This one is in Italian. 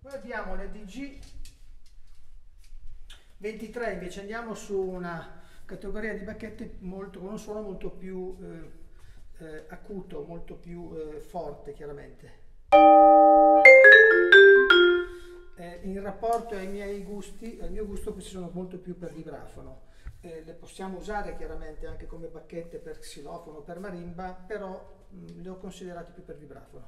Poi abbiamo le DG 23, invece andiamo su una categoria di bacchette molto, con un suono molto più eh, eh, acuto, molto più eh, forte chiaramente. Eh, in rapporto ai miei gusti, al mio gusto questi sono molto più per vibrafono. Eh, le possiamo usare chiaramente anche come bacchette per xilofono, per marimba, però mh, le ho considerate più per vibrafono.